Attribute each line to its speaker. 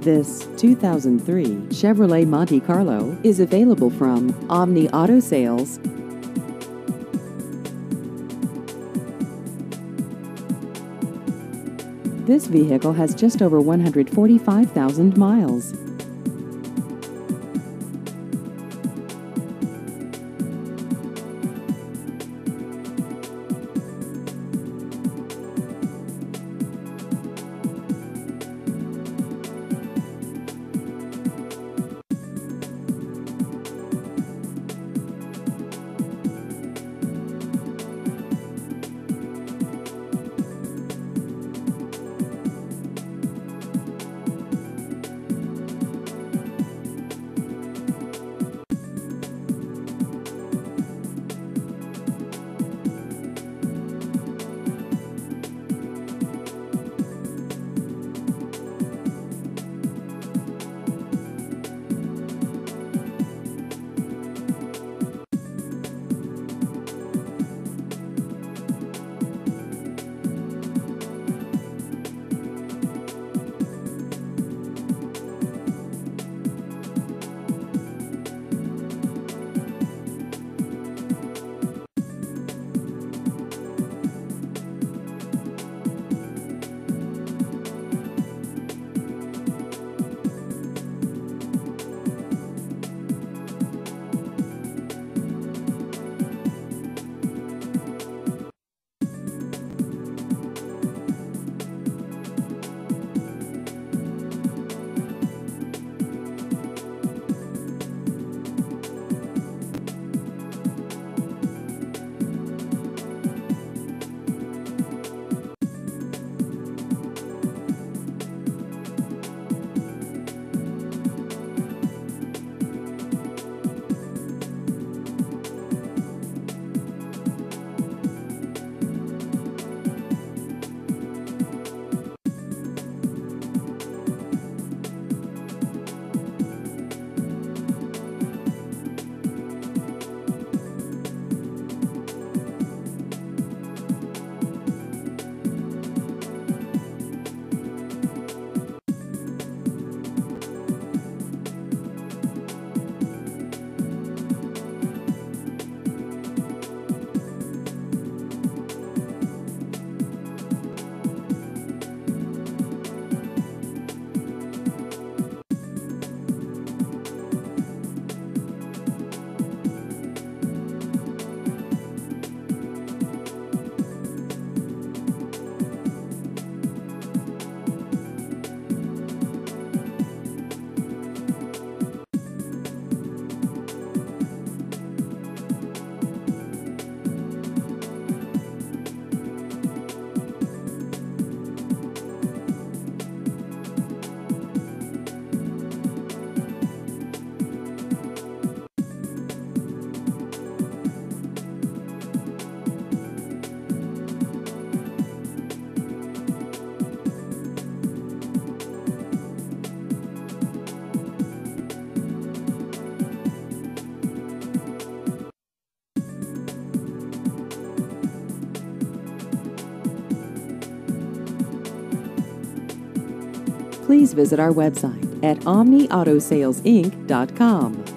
Speaker 1: This 2003 Chevrolet Monte Carlo is available from Omni Auto Sales. This vehicle has just over 145,000 miles. Please visit our website at omniautosalesinc.com.